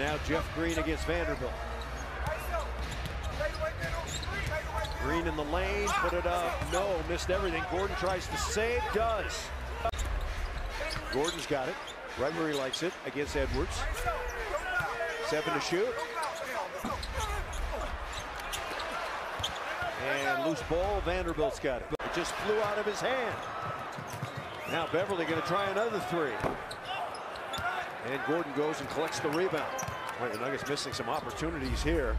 now Jeff Green against Vanderbilt. Green in the lane, put it up. No, missed everything. Gordon tries to save, does. Gordon's got it, right where he likes it, against Edwards. Seven to shoot. And loose ball, Vanderbilt's got it. It just flew out of his hand. Now Beverley going to try another three. And Gordon goes and collects the rebound. Right, the Nuggets missing some opportunities here.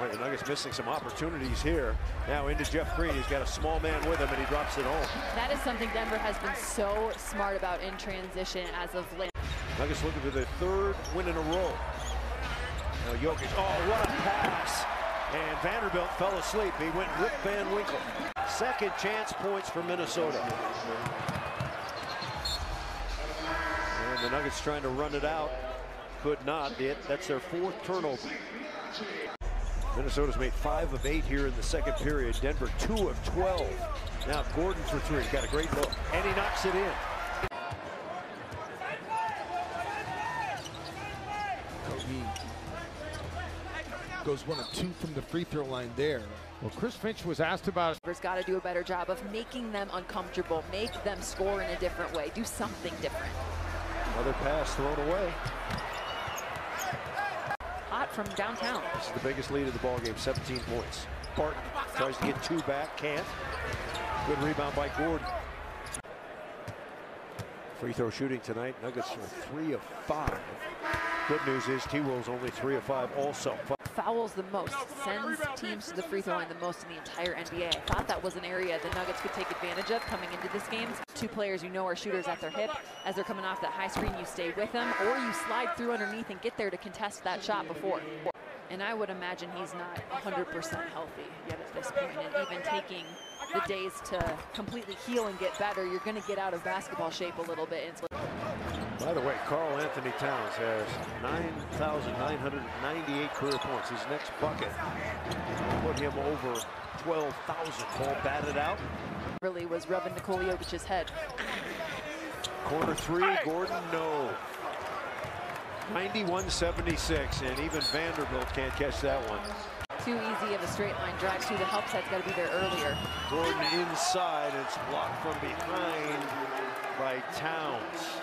Right, the Nuggets missing some opportunities here. Now into Jeff Green. He's got a small man with him, and he drops it home. That is something Denver has been so smart about in transition as of late. Nuggets looking for their third win in a row. Now Jokic, oh, what a pass. And Vanderbilt fell asleep. He went Rip Van Winkle. Second chance points for Minnesota. And the Nuggets trying to run it out. Could not. It, that's their fourth turnover. Minnesota's made five of eight here in the second period. Denver two of 12. Now Gordon for three. Got a great look. And he knocks it in. He goes one of two from the free throw line there. Well, Chris Finch was asked about Denver's got to do a better job of making them uncomfortable, make them score in a different way, do something different. Another pass thrown away. From downtown. This is the biggest lead of the ball game, 17 points. Barton tries to get two back, can't. Good rebound by Gordon. Free throw shooting tonight. Nuggets are three of five. Good news is T-Will's only three of five also. Fouls the most, sends teams to the free throw line the most in the entire NBA. I thought that was an area the Nuggets could take advantage of coming into this game. Two players you know are shooters at their hip. As they're coming off that high screen, you stay with them, or you slide through underneath and get there to contest that shot before. And I would imagine he's not 100% healthy yet at this point, and even taking the days to completely heal and get better, you're going to get out of basketball shape a little bit. It's By the way, Karl-Anthony Towns has 9,998 career points. His next bucket will put him over 12,000. Ball batted out. really was rubbing Nikola Jokic's head. Corner three, Gordon, no. 91-76, and even Vanderbilt can't catch that one. Too easy of a straight line drive too. The help set's got to be there earlier. Gordon inside, it's blocked from behind by Towns.